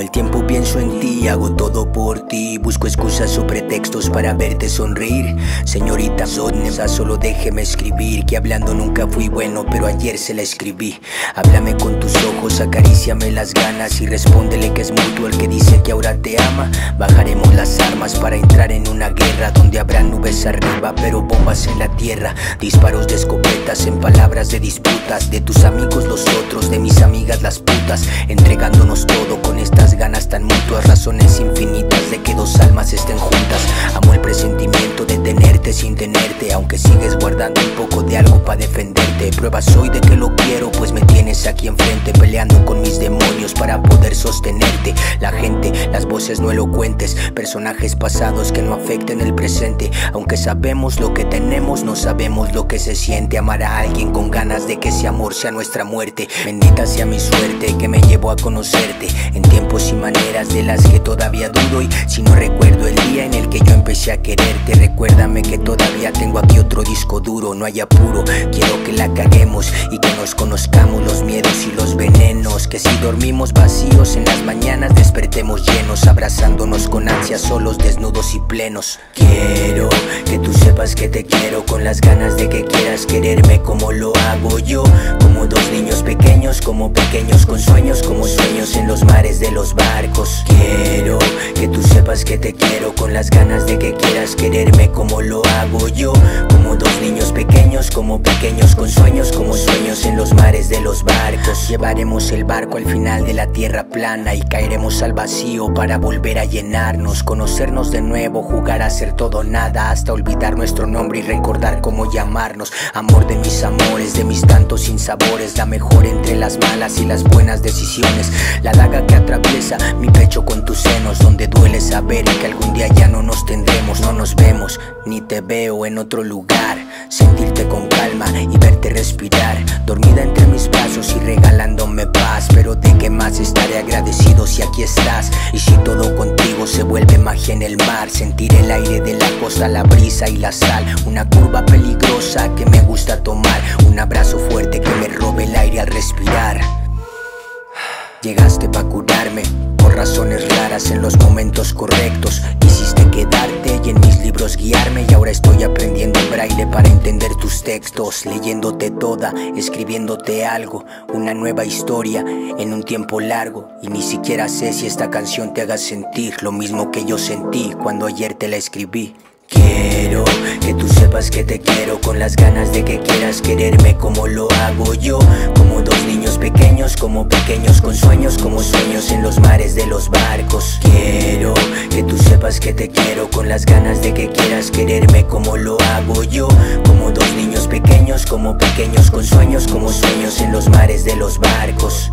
el tiempo pienso en ti, hago todo por ti. Busco excusas o pretextos para verte sonreír. Señorita Sodnesa, solo déjeme escribir. Que hablando nunca fui bueno, pero ayer se la escribí. Háblame con tus ojos, acaríciame las ganas y respóndele que es mutuo el que dice que ahora te ama. Bajaremos las armas para entrar en una guerra donde habrá nubes arriba, pero bombas en la tierra. Disparos de escopetas en palabras de disputas. De tus amigos los otros, de mis amigas las putas. Entregándonos todo con estas aunque sigues guardando un poco de algo para defenderte. Prueba soy de que lo quiero, pues me tienes aquí enfrente, peleando con mis demonios para poder sostenerte. La gente, las voces no elocuentes, personajes pasados que no afecten el presente. Aunque sabemos lo que tenemos, no sabemos lo que se siente. Amar a alguien con ganas de que ese amor sea nuestra muerte. Bendita sea mi suerte que me llevo a conocerte en tiempos y maneras de las que todavía dudo. Y si no recuerdo el día en el que yo empecé a quererte, recuérdame que todavía tengo aquí otro disco duro. No hay apuro, quiero que la caguemos y que nos conozcamos los miedos y los venenos. Que si dormimos vacíos en las mañanas despertemos llenos, abrazándonos con ansias, solos, desnudos y plenos. Quiero que tú sepas que te quiero con las ganas de que quieras quererme como lo hago yo. Como dos niños pequeños, como pequeños con sueños, como sueños en los mares de los barcos. Quiero sepas que te quiero con las ganas de que quieras quererme como lo hago yo. Como dos niños pequeños, como pequeños con sueños, como sueños en los mares de los barcos. Llevaremos el barco al final de la tierra plana y caeremos al vacío para volver a llenarnos, conocernos de nuevo, jugar a ser todo nada hasta olvidar nuestro nombre y recordar cómo llamarnos. Amor de mis amores, de mis tantos sinsabores, la mejor entre las malas y las buenas decisiones. La daga que atraviesa mi pecho con tus senos, donde duele saber que algún día ya no nos tendremos, no nos vemos, ni te veo en otro lugar. Sentirte con calma y verte respirar, dormida entre mis brazos y regalándome paz. Pero de qué más estaré agradecido si aquí estás y si todo contigo se vuelve magia en el mar. Sentir el aire de la costa, la brisa y la sal, una curva peligrosa que me gusta tomar, un abrazo fuerte que me robe el aire al respirar. Llegaste para curarme por razones raras en los momentos correctos. Y en mis libros guiarme y ahora estoy aprendiendo braille para entender tus textos, leyéndote toda, escribiéndote algo, una nueva historia en un tiempo largo y ni siquiera sé si esta canción te haga sentir lo mismo que yo sentí cuando ayer te la escribí. Quiero que tú sepas que te quiero con las ganas de que quieras quererme como lo hago yo. Como dos niños pequeños, como pequeños con sueños, como sueños en los mares de los barcos. Quiero que tú sepas que te quiero con las ganas de que quieras quererme como lo hago yo. Como dos niños pequeños, como pequeños con sueños, como sueños en los mares de los barcos.